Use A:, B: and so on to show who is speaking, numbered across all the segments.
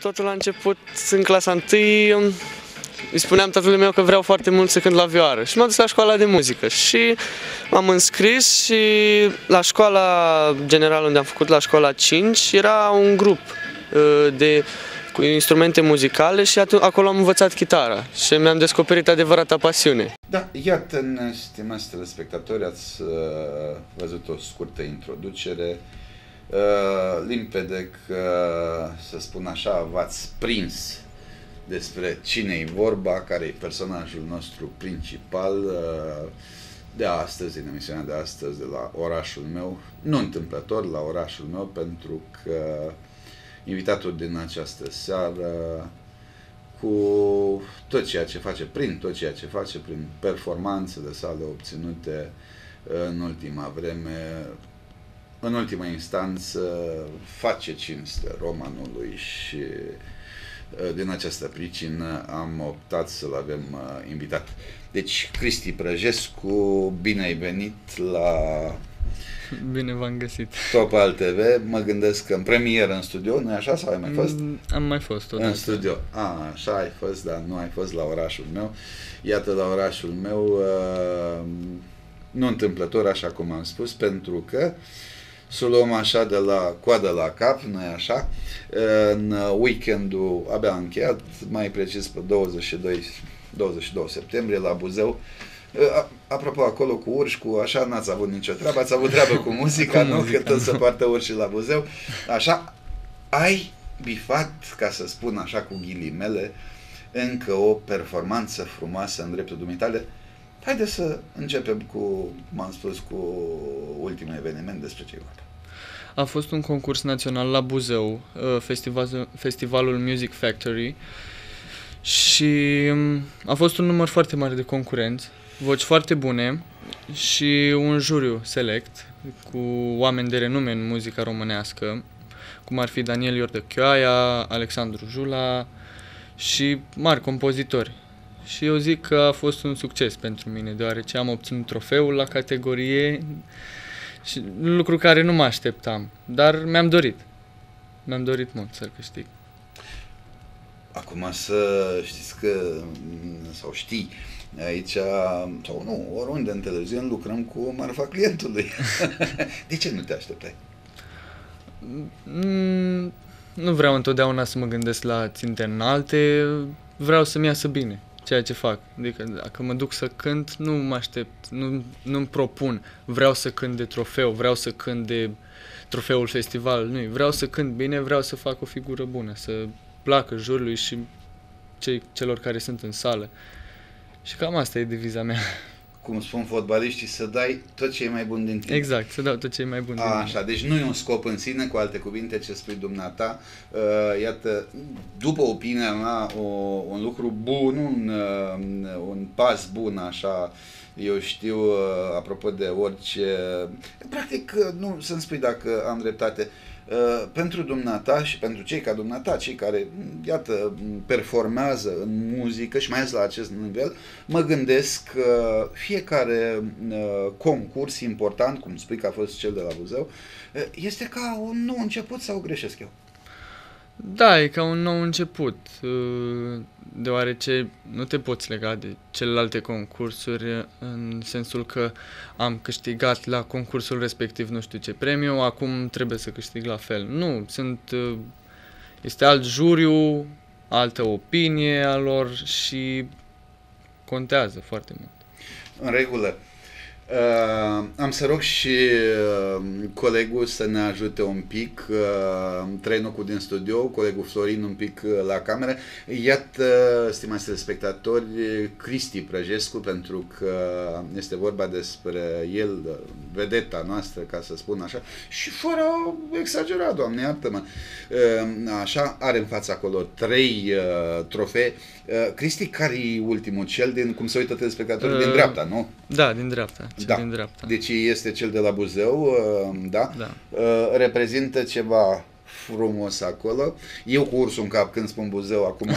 A: Totul a început în clasa 1, îi spuneam tatălui meu că vreau foarte mult să cânt la vioară și m-am dus la școala de muzică și m-am înscris și la școala generală unde am făcut la școala 5 era un grup uh, de cu instrumente muzicale și acolo am învățat chitara și mi-am descoperit adevărata pasiune.
B: Da, iată, stimați telespectatori, ați uh, văzut o scurtă introducere Uh, limpede că, să spun așa, v-ați prins despre cine e vorba, care e personajul nostru principal uh, de astăzi, în emisiunea de astăzi, de la orașul meu, nu întâmplător, la orașul meu, pentru că invitatul din această seară cu tot ceea ce face, prin tot ceea ce face, prin performanțele sale obținute în ultima vreme, în ultima instanță face cinste romanului și uh, din această pricină am optat să-l avem uh, invitat. Deci, Cristi Prăjescu, bine ai venit la
C: Bine v-am găsit.
B: Top Al TV. Mă gândesc că în premieră în studio, nu așa? Sau ai mai fost? Mm,
C: am mai fost tot.
B: În studio. A, așa ai fost, dar nu ai fost la orașul meu. Iată, la orașul meu, uh, nu întâmplător, așa cum am spus, pentru că uh, să luăm așa de la coadă la cap, nu așa? În weekendul abia încheiat, mai precis pe 22, 22 septembrie la Buzău, Apropo, acolo cu urși, cu așa, n-ați avut nicio treabă, ați avut treabă cu muzica, nu? Că tot se poartă urși la Buzău. Așa, ai bifat, ca să spun așa cu ghilimele, încă o performanță frumoasă în dreptul dumitale. Haideți să începem cu, m-am spus, cu ultimul eveniment despre ce vorba.
C: A fost un concurs național la Buzău, uh, festival, festivalul Music Factory și um, a fost un număr foarte mare de concurenți, voci foarte bune și un juriu select cu oameni de renume în muzica românească, cum ar fi Daniel Iordăchioaia, Alexandru Jula și mari compozitori și eu zic că a fost un succes pentru mine, deoarece am obținut trofeul la categorie și lucru care nu mă așteptam, dar mi-am dorit. Mi-am dorit mult să-l câștig.
B: Acum să știți că, sau știi, aici, sau nu, oriunde în televiziune lucrăm cu marfa clientului. De ce nu te așteptai?
C: Mm, nu vreau întotdeauna să mă gândesc la ținte înalte, vreau să-mi iasă bine ceea ce fac. Adică dacă mă duc să cânt, nu mă aștept, nu, nu-mi propun, vreau să cânt de trofeu, vreau să cânt de trofeul festival, nu vreau să cânt bine, vreau să fac o figură bună, să placă jurului și cei, celor care sunt în sală. Și cam asta e deviza mea
B: cum spun fotbaliștii, să dai tot ce e mai bun din tine.
C: Exact, să dau tot ce e mai bun din
B: tine. Așa, deci nu e un scop în sine, cu alte cuvinte, ce spui dumneata. Uh, iată, după opinia mea, o, un lucru bun, un, uh, un pas bun, așa, eu știu, uh, apropo de orice... Practic, uh, nu să-mi spui dacă am dreptate, uh, Uh, pentru dumneata și pentru cei ca dumneata, cei care, iată, performează în muzică și mai ales la acest nivel, mă gândesc că fiecare uh, concurs important, cum spui că a fost cel de la Buzău, uh, este ca un nou început sau greșesc eu?
C: Da, e ca un nou început, uh, deoarece nu te poți lega de celelalte concursuri în sensul că am câștigat la concursul respectiv nu știu ce premiu, acum trebuie să câștig la fel. Nu, sunt, uh, este alt juriu, altă opinie a lor și contează foarte mult.
B: În regulă. Uh, am să rog și uh, colegul să ne ajute un pic, uh, trenul din studio, colegul Florin un pic uh, la cameră. Iată, stimați telespectatori, Cristi Prăjescu, pentru că este vorba despre el, vedeta noastră, ca să spun așa, și fără exagerat, doamne, iartă-mă. Uh, așa, are în fața acolo trei uh, trofee. Uh, Cristi, care e ultimul? Cel din, cum se uită telespectatorii, uh, din dreapta, nu?
C: Da, din dreapta
B: cel da.
C: din dreapta.
B: Deci este cel de la Buzău, uh, da?
C: da.
B: Uh, reprezintă ceva frumos acolo. Eu cu ursul în cap când spun Buzău acum,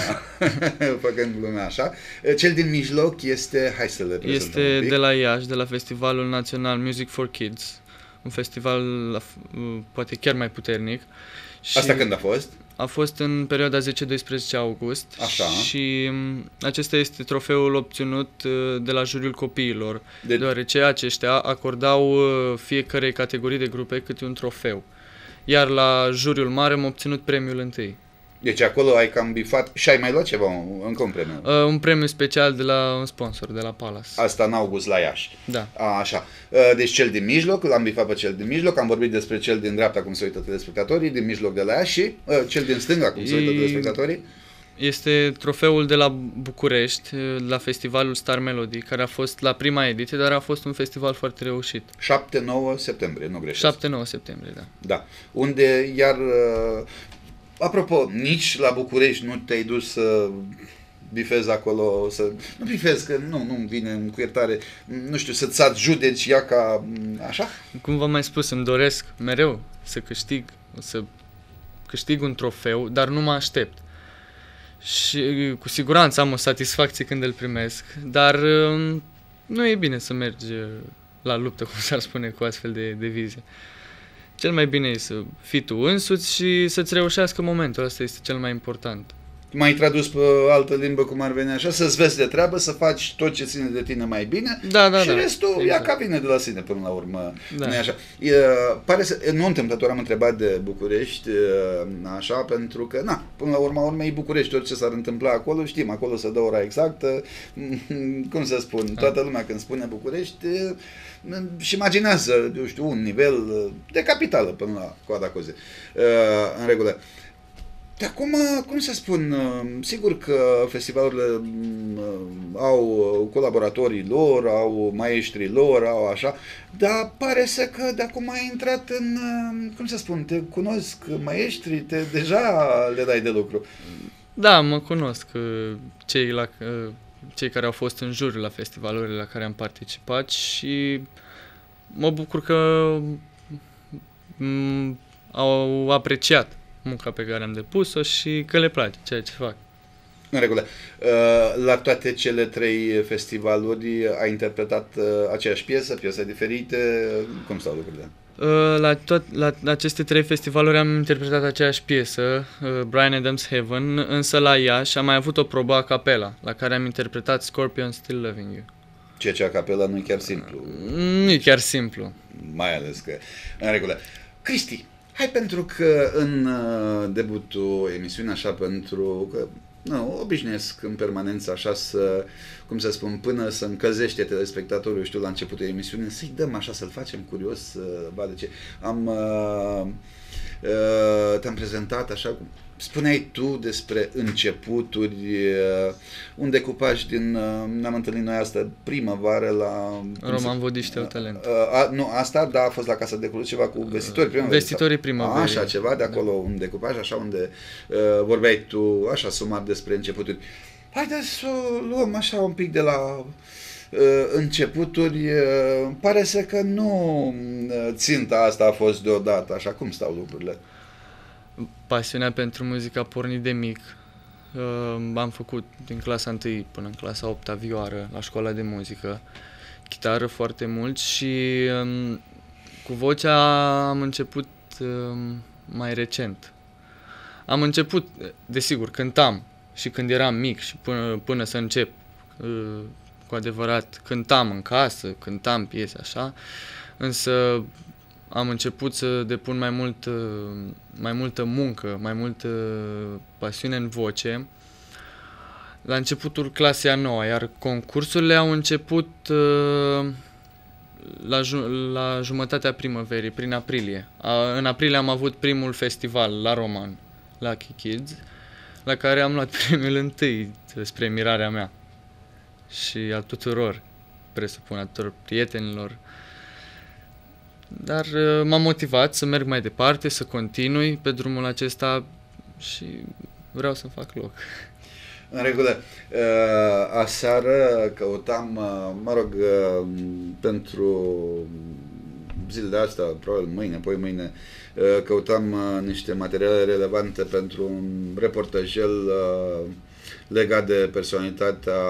B: făcând lumea așa. Uh, cel din mijloc este, hai să le
C: prezentăm Este de la Iași, de la Festivalul Național Music for Kids, un festival poate chiar mai puternic Și
B: Asta când a fost?
C: A fost în perioada 10-12 august
B: Așa.
C: și m, acesta este trofeul obținut uh, de la juriul copiilor,
B: De-
C: de... deoarece aceștia acordau uh, fiecarei categorii de grupe câte un trofeu. Iar la juriul mare am obținut premiul întâi.
B: Deci acolo ai cam bifat și ai mai luat ceva, încă un premiu.
C: Uh, un premiu special de la un sponsor, de la Palace.
B: Asta în august la Iași.
C: Da.
B: A, așa. Uh, Deci cel din mijloc, l-am bifat pe cel din mijloc, am vorbit despre cel din dreapta, cum se uită telespectatorii, din mijloc de la Iași și uh, cel din stânga, cum se uită
C: E-
B: telespectatorii.
C: Este trofeul de la București, uh, la festivalul Star Melody, care a fost la prima ediție, dar a fost un festival foarte reușit.
B: 7-9 septembrie, nu greșesc.
C: 7-9 septembrie, da.
B: Da. Unde, iar, uh, apropo, nici la București nu te-ai dus să bifezi acolo, să... Nu bifezi, că nu, nu vine cu iertare, nu știu, să-ți adjudeci ea ca... așa?
C: Cum v-am mai spus, îmi doresc mereu să câștig, să câștig un trofeu, dar nu mă aștept. Și uh, cu siguranță am o satisfacție când îl primesc, dar uh, nu e bine să mergi uh, la luptă, cum s-ar spune, cu astfel de, de vize. Cel mai bine e să fii tu însuți și să-ți reușească momentul, asta este cel mai important.
B: Mai tradus pe altă limbă, cum ar veni așa, să-ți vezi de treabă, să faci tot ce ține de tine mai bine
C: Da, da,
B: și
C: da.
B: restul exact.
C: Exact.
B: ia ca vine de la sine până la urmă.
C: Da.
B: Nu așa. E, pare să, nu întâmplător am întrebat de București, e, așa, pentru că, na, până la urma urmei București, orice s-ar întâmpla acolo, știm, acolo se dă ora exactă, cum să spun, toată lumea când spune București, e, și imaginează, eu știu, un nivel de capitală până la coada cozei. E, În regulă. De acum, cum să spun, uh, sigur că festivalurile mm, au colaboratorii lor, au maestrii lor, au așa, dar pare să că de acum ai intrat în, uh, cum să spun, te cunosc maestrii, te deja le dai de lucru.
C: Da, mă cunosc uh, cei, la, uh, cei care au fost în jur la festivalurile la care am participat și mă bucur că m- au apreciat munca pe care am depus-o și că le place ceea ce fac.
B: În regulă. Uh, La toate cele trei festivaluri ai interpretat uh, aceeași piesă, piese diferite, cum stau lucrurile?
C: Uh, La, tot, la aceste trei festivaluri am interpretat aceeași piesă, uh, Brian Adams Heaven, însă la Iași am mai avut o probă a capela, la care am interpretat Scorpion Still Loving You.
B: Ceea ce a capela nu e chiar simplu.
C: Nu e chiar simplu.
B: mai ales că în regulă. Cristi, hai pentru că în uh, debutul emisiunii așa pentru că nu, obișnuiesc în permanență așa să, cum să spun, până să încălzește telespectatorul, știu, la începutul emisiunii, să-i dăm așa, să-l facem curios, să vadă ce. Am, uh, uh, te-am prezentat așa, cum spuneai tu despre începuturi, uh, un decupaj din, uh, ne-am întâlnit noi asta primăvară la... cum
C: Roman
B: se-
C: Vodiște au talent.
B: Uh, a, nu, asta, da, a fost la Casa de Cultură, ceva cu vestitori primăverii.
C: Vestitorii primăverii.
B: Așa, ceva de acolo, un decupaj, așa, unde uh, vorbeai tu, așa, sumar despre începuturi. Haideți să o luăm așa un pic de la uh, începuturi. Uh, pare să că nu uh, ținta asta a fost deodată, așa cum stau lucrurile.
C: Pasiunea pentru muzică a pornit de mic. Uh, Am făcut din clasa 1 până în clasa 8 vioară la școala de muzică, chitară foarte mult și um, cu vocea am început um, mai recent. Am început, desigur, cântam și când eram mic și până, până să încep uh, cu adevărat, cântam în casă, cântam piese așa, însă am început să depun mai mult, uh, mai multă muncă, mai multă pasiune în voce la începutul clasei a noua, iar concursurile au început uh, la, ju- la jumătatea primăverii, prin aprilie. A, în aprilie am avut primul festival la Roman, la Kids, la care am luat premiul întâi spre mirarea mea și a tuturor, presupun, a tuturor prietenilor. Dar uh, m-am motivat să merg mai departe, să continui pe drumul acesta și vreau să fac loc.
B: În regulă, uh, aseară căutam, uh, mă rog, uh, pentru zilele astea, probabil mâine, poi mâine, uh, căutam uh, niște materiale relevante pentru un reportajel uh, legat de personalitatea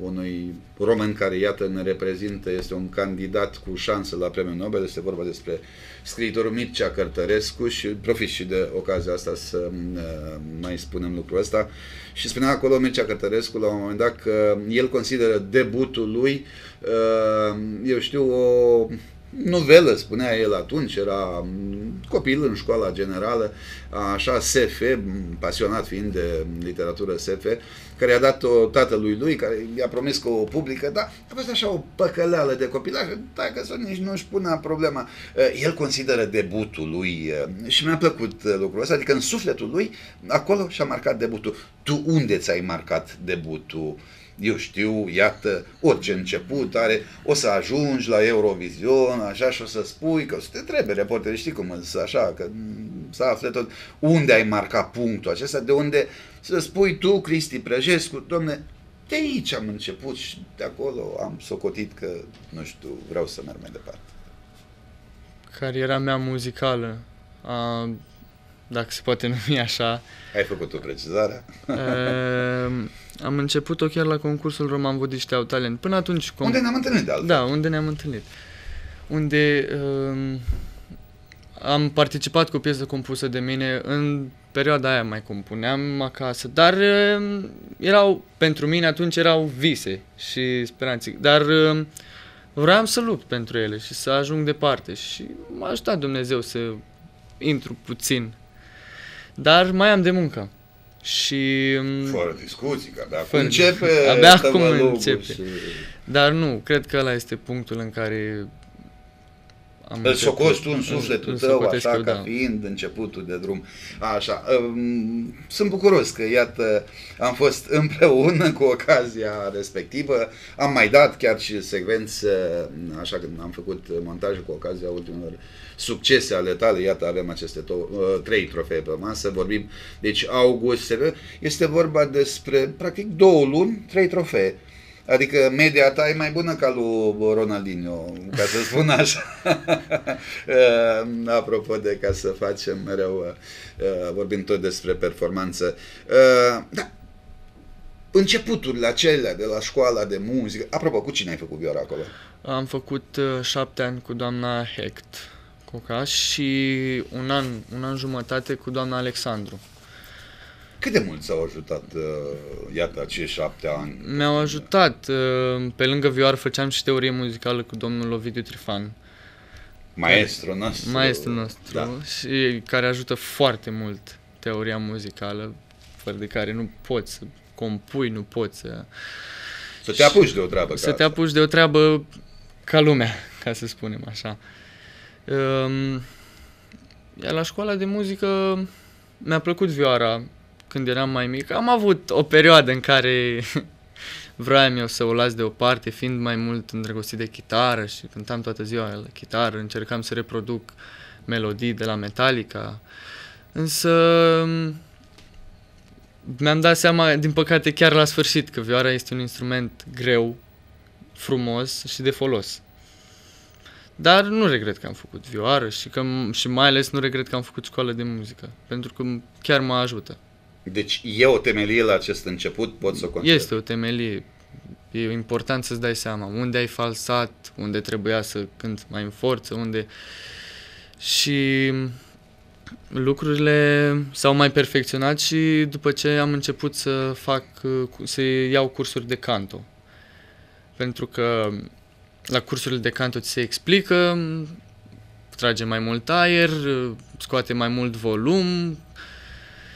B: unui român care, iată, ne reprezintă, este un candidat cu șansă la premiul Nobel, este vorba despre scriitorul Mircea Cărtărescu și profit și de ocazia asta să uh, mai spunem lucrul ăsta. Și spunea acolo Mircea Cărtărescu la un moment dat că el consideră debutul lui, uh, eu știu, o novelă, spunea el atunci, era copil în școala generală, așa SF, pasionat fiind de literatură SF, care i-a dat-o tatălui lui, care i-a promis că o publică, dar a fost așa o păcăleală de copilaj, dacă să nici nu își punea problema. El consideră debutul lui și mi-a plăcut lucrul ăsta, adică în sufletul lui, acolo și-a marcat debutul. Tu unde ți-ai marcat debutul? Eu știu, iată, orice început are, o să ajungi la Eurovision, așa, și o să spui că o să te trebuie reporteri, știi cum să așa, că să afle tot, unde ai marcat punctul acesta, de unde? Să spui tu, Cristi Prăjescu, domne, de aici am început și de acolo am socotit că, nu știu, vreau să merg mai departe.
C: Cariera mea muzicală, a, dacă se poate numi așa.
B: Ai făcut o precizare?
C: Am început-o chiar la concursul Roman Vodiște au talent. Până atunci...
B: Com- unde ne-am întâlnit de altfel.
C: Da, unde ne-am întâlnit. Unde uh, am participat cu o piesă compusă de mine în perioada aia mai compuneam acasă, dar uh, erau, pentru mine atunci erau vise și speranțe, dar uh, vreau să lupt pentru ele și să ajung departe și m-a ajutat Dumnezeu să intru puțin. Dar mai am de muncă. Și...
B: Mm, fără discuții, că abia acum începe
C: Abia acum începe. Și... Dar nu, cred că ăla este punctul în care
B: am Îl socoți tu în sufletul tău, așa, eu, ca da. fiind începutul de drum. Așa, um, sunt bucuros că, iată, am fost împreună cu ocazia respectivă. Am mai dat chiar și secvențe, așa că am făcut montajul cu ocazia ultimelor succese ale tale. Iată, avem aceste to- uh, trei trofee pe masă. Vorbim, deci, august, este vorba despre, practic, două luni, trei trofee. Adică media ta e mai bună ca lui Ronaldinho, ca să spun așa. Uh, apropo de ca să facem mereu, uh, vorbim tot despre performanță. Uh, da, începuturile acelea de la școala de muzică. Apropo, cu cine ai făcut vioara acolo?
C: Am făcut șapte ani cu doamna Hecht Cocaș și un an, un an jumătate cu doamna Alexandru.
B: Cât de mult s-au ajutat, uh, iată, acești șapte ani?
C: Mi-au ajutat. Uh, pe lângă vioară făceam și teorie muzicală cu domnul Ovidiu Trifan.
B: Maestru nostru.
C: Maestru nostru. Da. Și care ajută foarte mult teoria muzicală, fără de care nu poți să compui, nu poți să...
B: Să te apuci de o treabă
C: Să te apuci de o treabă ca lumea, ca să spunem așa. Um, iar la școala de muzică mi-a plăcut vioara, când eram mai mic, am avut o perioadă în care vroiam eu să o las deoparte, fiind mai mult îndrăgostit de chitară și cântam toată ziua la chitară, încercam să reproduc melodii de la Metallica, însă mi-am dat seama, din păcate, chiar la sfârșit, că vioara este un instrument greu, frumos și de folos. Dar nu regret că am făcut vioară și, că, și mai ales nu regret că am făcut școală de muzică, pentru că chiar mă ajută.
B: Deci e o temelie la acest început, pot să o consider.
C: Este o temelie. E important să-ți dai seama unde ai falsat, unde trebuia să cânti mai în forță, unde... Și lucrurile s-au mai perfecționat și după ce am început să fac, să iau cursuri de canto. Pentru că la cursurile de canto ți se explică, trage mai mult aer, scoate mai mult volum,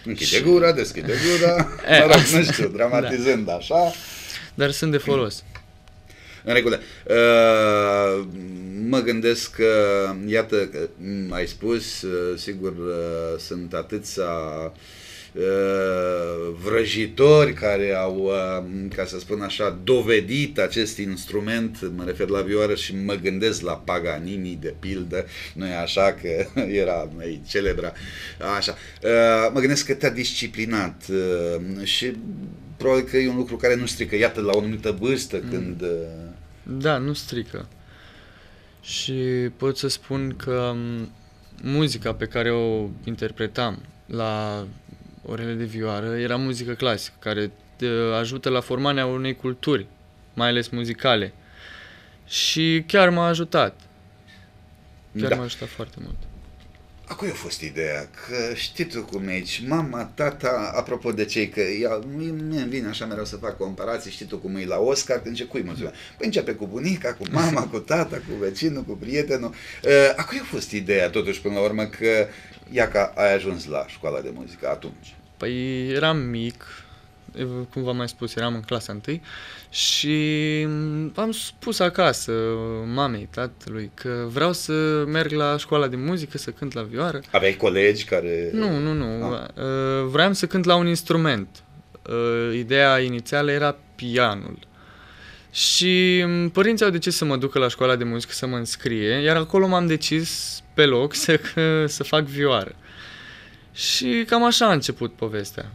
B: Închide gura, deschide gura, e, mă rog, nu știu, dramatizând da. așa.
C: Dar sunt de folos.
B: În regulă. Uh, mă gândesc că, iată, ai spus, uh, sigur, uh, sunt atâția Uh, vrăjitori care au, uh, ca să spun așa, dovedit acest instrument, mă refer la vioară și mă gândesc la Paganini, de pildă, nu e așa că era mai celebra, așa. Uh, mă gândesc că te-a disciplinat și probabil că e un lucru care nu strică, iată, la o anumită vârstă mm. când...
C: Da, nu strică. Și pot să spun că muzica pe care o interpretam la orele de vioară era muzică clasică, care te ajută la formarea unei culturi, mai ales muzicale. Și chiar m-a ajutat. Chiar
B: Da.
C: m-a ajutat foarte mult.
B: Acum a fost ideea, că știi tu cum e aici, mama, tata, apropo de cei că ia, mie mie îmi vine așa mereu să fac comparații, știi tu cum e la Oscar, când ce cui mulțumesc. Păi începe cu bunica, cu mama, cu tata, cu vecinul, cu prietenul. Uh, acum a fost ideea totuși până la urmă că ia că ai ajuns la școala de muzică atunci.
C: Păi eram mic, e, cum v-am mai spus, eram în clasa 1 și m, am spus acasă mamei, tatălui, că vreau să merg la școala de muzică, să cânt la vioară.
B: Aveai colegi care...
C: Nu, nu, nu.
B: Ah.
C: Uh, Vreau să cânt la un instrument. Uh, Ideea inițială era pianul. Și m, părinții au decis să mă ducă la școala de muzică să mă înscrie, iar acolo m-am decis pe loc să, să fac vioară. Și cam așa a început povestea.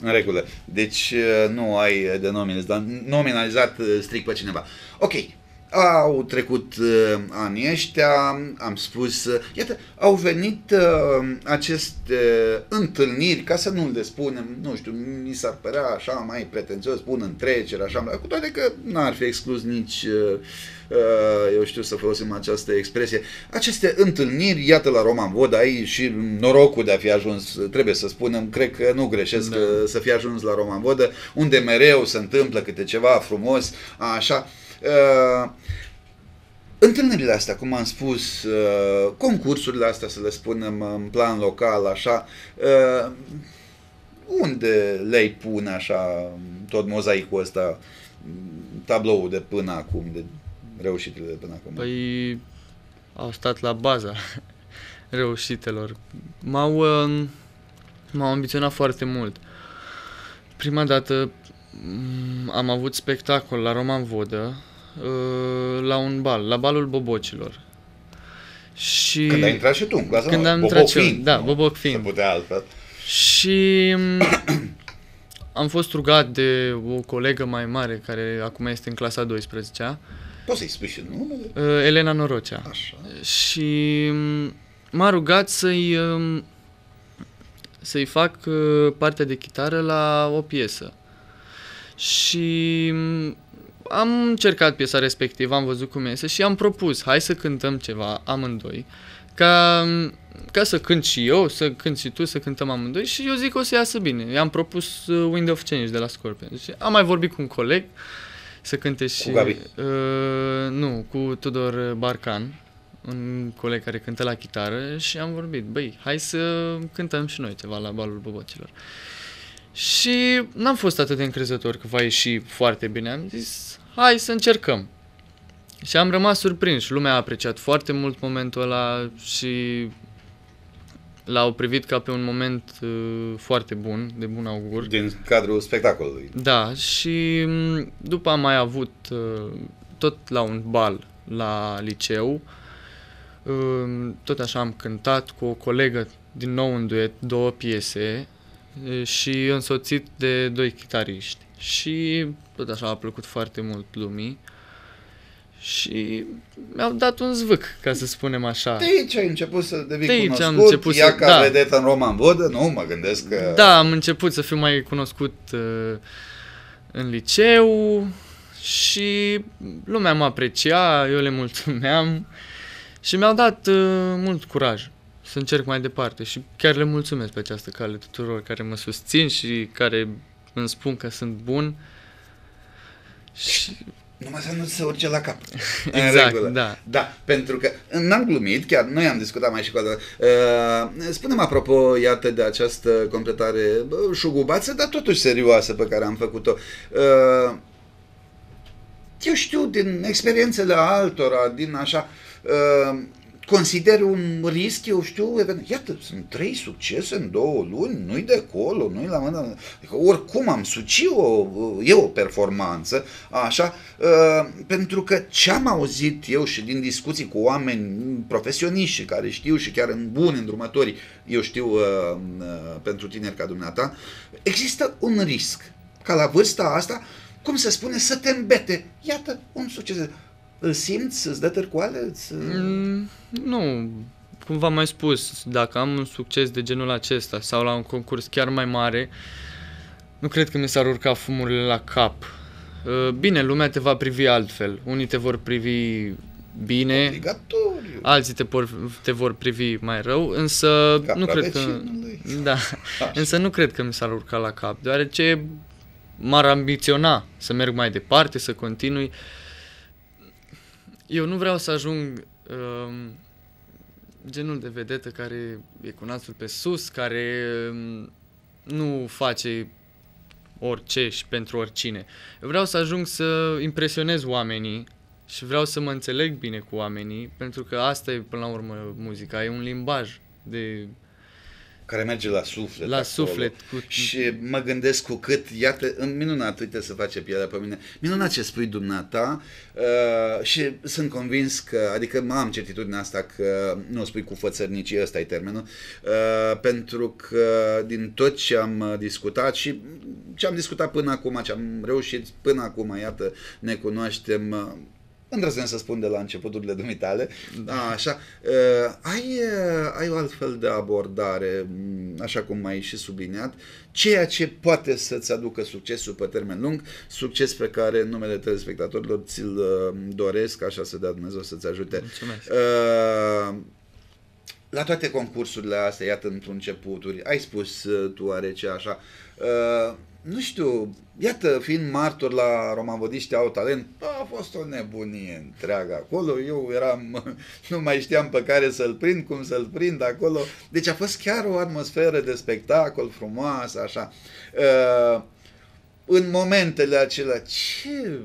B: În regulă. Deci uh, nu ai denominalizat, nominalizat uh, strict pe cineva. Ok. Au trecut uh, anii ăștia, am spus, uh, iată, au venit uh, aceste uh, întâlniri, ca să nu le spunem, nu știu, mi s-ar părea așa mai pretențios, spun întrecere, așa, cu toate că n-ar fi exclus nici, uh, uh, eu știu să folosim această expresie, aceste întâlniri, iată la Roman Vod, ai și norocul de a fi ajuns, trebuie să spunem, cred că nu greșesc
C: Da.
B: că să fi ajuns la Roman Vodă, unde mereu se întâmplă câte ceva frumos, așa. Uh, întâlnirile astea, cum am spus, uh, concursurile astea, să le spunem în plan local, așa, uh, unde le-ai pune așa tot mozaicul ăsta, tabloul de până acum, de reușitele de până acum?
C: Păi au stat la baza reușitelor. M-au, um, m-au ambiționat foarte mult. Prima dată m, am avut spectacol la Roman Vodă uh, la un bal, la balul bobocilor. Și
B: Când ai intrat și tu în clasa
C: Când
B: nouă,
C: am
B: boboc
C: intrat și eu,
B: fiind,
C: da,
B: nu?
C: boboc
B: Se
C: fiind.
B: putea altfel.
C: Și m, am fost rugat de o colegă mai mare care acum este în clasa 12-a,
B: Poți să-i spui și numele?
C: uh, Elena Norocea.
B: Așa.
C: Și m, m-a rugat să-i um, să-i fac uh, partea de chitară la o piesă. Și m, am încercat piesa respectivă, am văzut cum iese și am propus, hai să cântăm ceva amândoi, ca, ca să cânt și eu, să cânt și tu, să cântăm amândoi și eu zic că o să iasă bine. I-am propus uh, Wind of Change de la Scorpion. Deci am mai vorbit cu un coleg să cânte și...
B: Gabi?
C: Uh, nu, cu Tudor Barcan, un coleg care cântă la chitară și am vorbit, băi, hai să cântăm și noi ceva la balul bobocilor. Și n-am fost atât de încrezător că va ieși foarte bine. Am zis, hai să încercăm. Și am rămas surprins. Lumea a apreciat foarte mult momentul ăla și l-au privit ca pe un moment uh, foarte bun, de bun augur.
B: Din cadrul spectacolului.
C: Da, și m, după am mai avut uh, tot la un bal la liceu, uh, tot așa am cântat cu o colegă din nou în duet două piese uh, și însoțit de doi chitariști. Și tot așa a plăcut foarte mult lumii și mi-au dat un zvâc, ca să spunem așa.
B: De aici ai început să devii
C: De aici
B: cunoscut,
C: am început
B: ia
C: să-
B: ca
C: da.
B: vedetă în Roman Vodă, nu mă gândesc că...
C: Da, am început să fiu mai cunoscut uh, în liceu și lumea mă aprecia, eu le mulțumeam și mi-au dat uh, mult curaj să încerc mai departe și chiar le mulțumesc pe această cale tuturor care mă susțin și care îmi spun că sunt bun. Și
B: Numai să nu se urce la cap. în
C: Exact,
B: regulă.
C: da.
B: Da, pentru că n-am glumit, chiar noi am discutat mai și cu altă. Uh, spunem apropo, iată, de această completare bă, șugubață, dar totuși serioasă pe care am făcut-o. Uh, eu știu din experiențele altora, din așa, uh, consider un risc, eu știu, evident, iată, sunt trei succese în două luni, nu-i de acolo, nu-i la mână, adică oricum am suci o, e o performanță, așa, uh, pentru că ce am auzit eu și din discuții cu oameni profesioniști și care știu și chiar în buni îndrumători, eu știu uh, uh, pentru tineri ca dumneata, există un risc ca la vârsta asta, cum se spune, să te îmbete. Iată, un succes. Îl simți? Îți dă târcoale? Îți...
C: Mm, nu cum v-am mai spus, dacă am un succes de genul acesta sau la un concurs chiar mai mare, nu cred că mi s-ar urca fumurile la cap. Uh, Bine, lumea te va privi altfel. Unii te vor privi bine,
B: Obligatoriu.
C: alții te, por, te vor privi mai rău, însă
B: Capra
C: nu cred că...
B: vecinului.
C: Da, însă nu cred că mi s-ar urca la cap, deoarece m-ar ambiționa să merg mai departe, să continui. Eu nu vreau să ajung um, genul de vedetă care e cu nasul pe sus, care um, nu face orice și pentru oricine. Eu vreau să ajung să impresionez oamenii și vreau să mă înțeleg bine cu oamenii, pentru că asta e până la urmă muzica, e un limbaj de
B: Care merge la suflet.
C: la
B: acolo.
C: suflet. Cu...
B: Și mă gândesc cu cât, iată, în minunat, uite să face pielea pe mine, minunat ce spui dumneata uh, și sunt convins că, adică am certitudinea asta că nu o spui cu fățărnicii, ăsta e termenul, uh, pentru că din tot ce am uh, discutat și ce am discutat până acum, ce am reușit până acum, iată, ne cunoaștem, uh, îndrăznesc să spun de la începuturile dumitale, da. așa, uh, ai, uh, ai o altfel de abordare, m, așa cum ai și subliniat, ceea ce poate să-ți aducă succesul pe termen lung, succes pe care în numele telespectatorilor ți-l uh, doresc, așa să dea Dumnezeu să-ți ajute.
C: Mulțumesc.
B: Uh, la toate concursurile astea, iată, într-un începuturi, ai spus uh, tu oarece așa, uh, nu știu, iată, fiind martor la Romanvodiști au talent, a fost o nebunie întreagă acolo, eu eram, nu mai știam pe care să-l prind, cum să-l prind acolo, deci a fost chiar o atmosferă de spectacol frumoasă, așa. Uh, în momentele acelea, ce,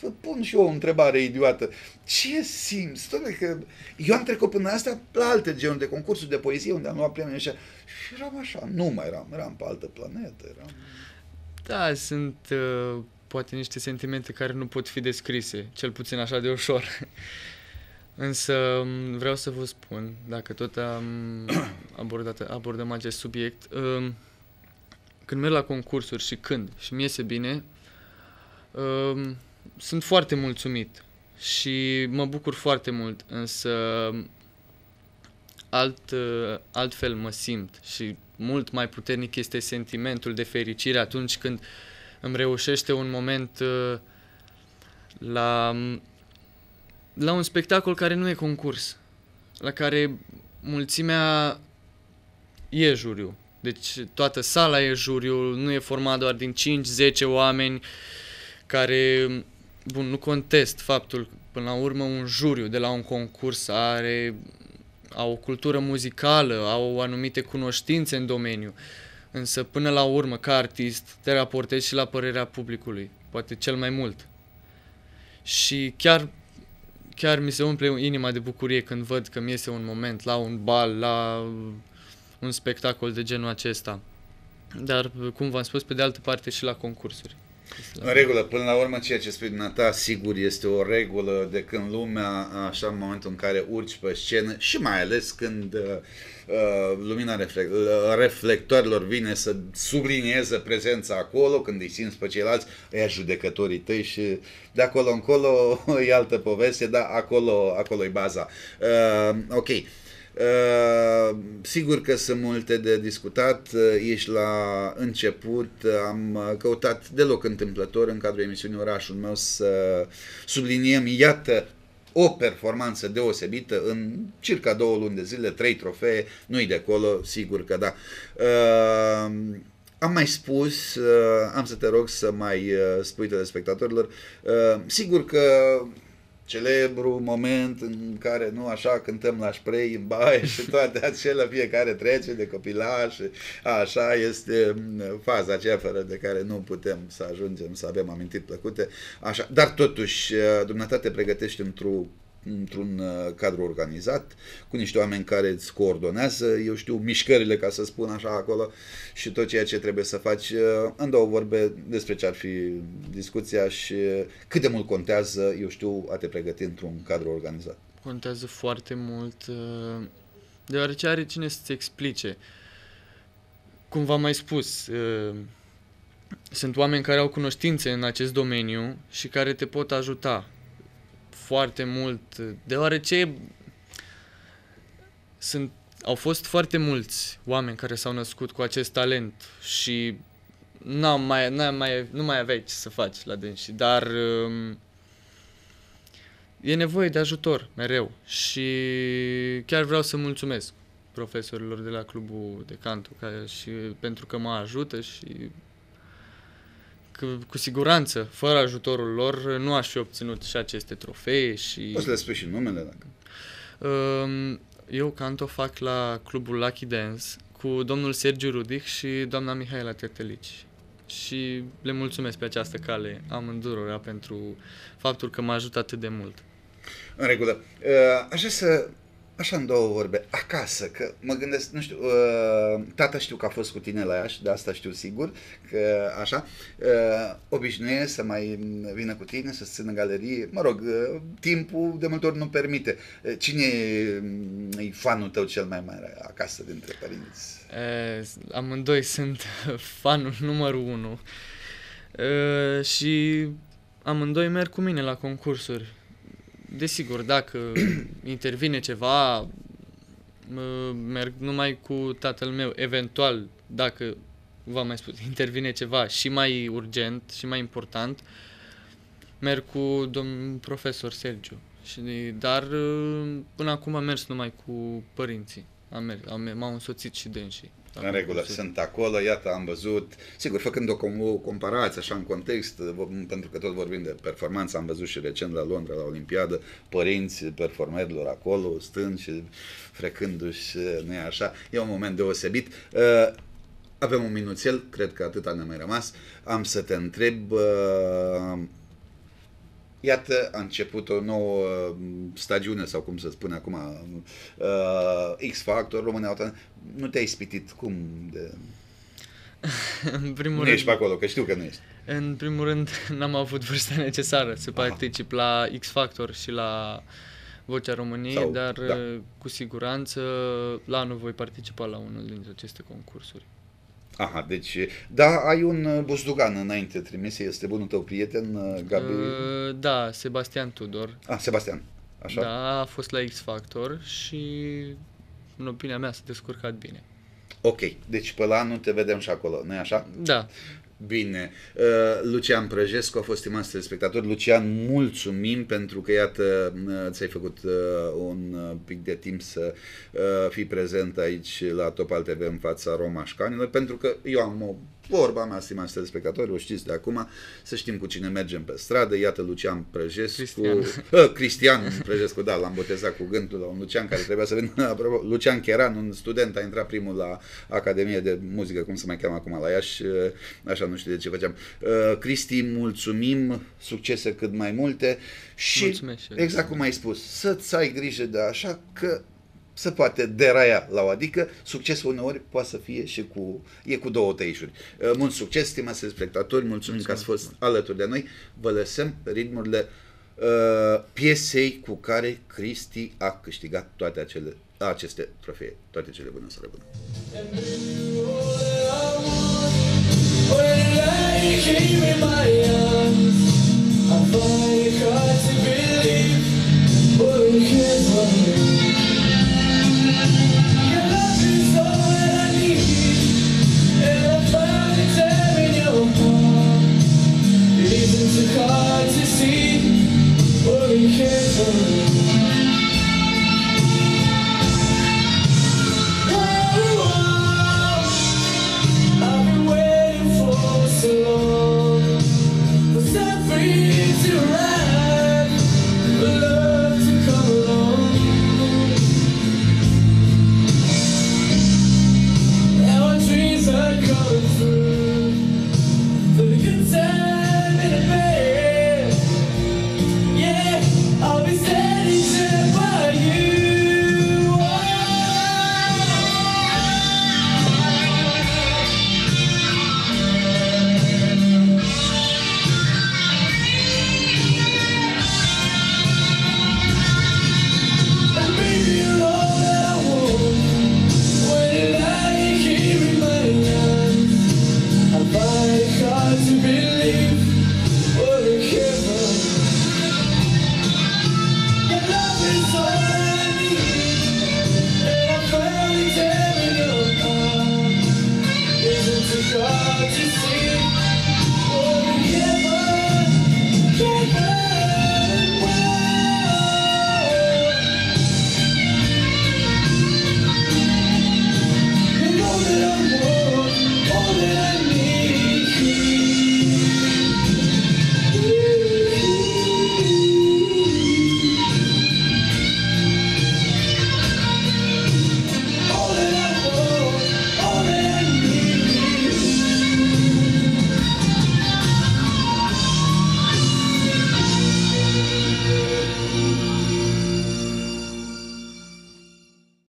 B: vă pun și eu o întrebare idiotă, ce simți? Doamne, că eu am trecut până asta la alte genuri de concursuri de poezie unde am luat premii așa și eram așa, nu mai eram, eram pe altă planetă, eram...
C: Da, sunt uh, poate niște sentimente care nu pot fi descrise, cel puțin așa de ușor. Însă m, vreau să vă spun, dacă tot am abordat, abordăm acest subiect, um, când merg la concursuri și când și mi iese bine, um, sunt foarte mulțumit și mă bucur foarte mult, însă alt, uh, altfel mă simt și mult mai puternic este sentimentul de fericire atunci când îmi reușește un moment uh, la, la un spectacol care nu e concurs, la care mulțimea e juriu. Deci toată sala e juriu, nu e format doar din 5-10 oameni care, bun, nu contest faptul că până la urmă un juriu de la un concurs are au o cultură muzicală, au anumite cunoștințe în domeniu. Însă, până la urmă, ca artist, te raportezi și la părerea publicului, poate cel mai mult. Și chiar, chiar mi se umple inima de bucurie când văd că mi iese un moment la un bal, la un spectacol de genul acesta. Dar, cum v-am spus, pe de altă parte și la concursuri.
B: În regulă, până la urmă, ceea ce spui dumneata, sigur, este o regulă de când lumea, așa, în momentul în care urci pe scenă și mai ales când uh, uh, lumina reflect, uh, reflectorilor vine să sublinieze prezența acolo, când îi simți pe ceilalți, ăia judecătorii tăi și de acolo încolo e altă poveste, dar acolo, acolo e baza. Uh, ok. Uh, sigur că sunt multe de discutat, uh, ești la început, uh, am uh, căutat deloc întâmplător în cadrul emisiunii Orașul meu să subliniem, iată, o performanță deosebită în circa două luni de zile, trei trofee, nu-i de acolo, sigur că da. Uh, am mai spus, uh, am să te rog să mai uh, spui telespectatorilor, uh, sigur că celebru moment în care nu așa cântăm la spray în baie și toate acelea, fiecare trece de copilaj și așa este mm, faza aceea fără de care nu putem să ajungem să avem amintiri plăcute, așa, dar totuși dumneata te pregătești într-o într-un uh, cadru organizat, cu niște oameni care îți coordonează, eu știu, mișcările, ca să spun așa, acolo și tot ceea ce trebuie să faci. Uh, În două vorbe despre ce ar fi discuția și cât de mult contează, eu știu, a te pregăti într-un cadru organizat.
C: Contează foarte mult, uh, deoarece are cine să-ți explice. Cum v-am mai spus, uh, sunt oameni care au cunoștințe în acest domeniu și care te pot ajuta foarte mult, deoarece sunt, au fost foarte mulți oameni care s-au născut cu acest talent și n-am mai, n-am mai, nu mai aveai ce să faci la dânsi, dar um, e nevoie de ajutor mereu și chiar vreau să mulțumesc profesorilor de la clubul de canto care și pentru că mă ajută și că, cu siguranță, fără ajutorul lor, nu aș fi obținut și aceste trofee și...
B: Poți să le spui și numele dacă...
C: Um, eu canto fac la clubul Lucky Dance cu domnul Sergiu Rudic și doamna Mihaela Tertelici. Și le mulțumesc pe această cale amândurora pentru faptul că m-a ajutat atât de mult.
B: În regulă. Uh, Aș vrea să Așa în două vorbe, acasă, că mă gândesc, nu știu, uh, tata știu că a fost cu tine la Iași, de asta știu sigur, că așa, uh, obișnuie să mai vină cu tine, să țină galerie, mă rog, uh, timpul de multe ori nu permite. Uh, cine e, e fanul tău cel mai mare acasă dintre părinți?
C: E, amândoi sunt fanul numărul unu e, și amândoi merg cu mine la concursuri Desigur, dacă intervine ceva, merg numai cu tatăl meu, eventual, dacă, v-am mai spus, intervine ceva și mai urgent și mai important, merg cu domnul profesor Sergiu. Și, dar până acum am mers numai cu părinții. Am mers, am, m-au însoțit și dânsii.
B: În regulă, sunt. sunt acolo, iată, am văzut, sigur, făcând o, o comparație așa în context, pentru că tot vorbim de performanță, am văzut și recent la Londra, la Olimpiadă, părinți performerilor acolo, stând și frecându-și, nu așa, e un moment deosebit. Uh, avem un minuțel, cred că atâta ne-a mai rămas. Am să te întreb, uh, Iată, a început o nouă mm, stagiune, sau cum să spune acum, uh, X Factor, România Nu te-ai spitit cum de...
C: în primul
B: nu
C: rând,
B: ești pe acolo, că știu că nu ești.
C: În primul rând, n-am avut vârsta necesară să Aha. particip la X Factor și la Vocea României, Sau, dar da. cu siguranță la anul voi participa la unul dintre aceste concursuri.
B: Aha, deci, da, ai un uh, bușdugan înainte trimis, este bunul tău prieten, uh, Gabi? Uh,
C: da, Sebastian Tudor.
B: Ah, Sebastian, așa?
C: Da, a fost la X Factor și, în opinia mea, s-a descurcat bine.
B: Ok, deci pe la anul te vedem și acolo, nu-i așa?
C: Da.
B: Bine. Uh, Lucian Prăjescu a fost stimați telespectatori. Lucian, mulțumim pentru că, iată, uh, ți-ai făcut uh, un pic de timp să fii prezent aici la Topal TV în fața romașcanilor, pentru că eu am o vorba mea, stimați telespectatori, o știți de acum, să știm cu cine mergem pe stradă. Iată Lucian Prăjescu, Cristian, uh, Cristian Prăjescu, da, l-am botezat cu gândul la un Lucian care trebuia să vină, apropo, Lucian Cheran, un student, a intrat primul la Academie de Muzică, cum se mai cheamă acum la Iași, așa nu știu de ce făceam. Uh, Cristi, mulțumim, succese cât mai multe și,
C: Mulțumesc,
B: exact cum ai spus, să-ți ai grijă de așa că se poate deraia la o adică, succesul uneori poate să fie și cu, e cu două tăișuri. Uh, mult succes, stimați spectatori, mulțumim Mulțumesc. că ați fost alături de noi. Vă lăsăm ritmurile uh, piesei cu care Cristi a câștigat toate acele, aceste trofee. Toate cele bune să rămână. When I came in my arms, I find it hard to believe what you cared for